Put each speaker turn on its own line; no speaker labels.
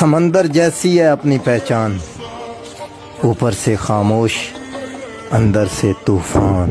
समंदर जैसी है अपनी पहचान। ऊपर से खामोश अंदर से तूफ़ान।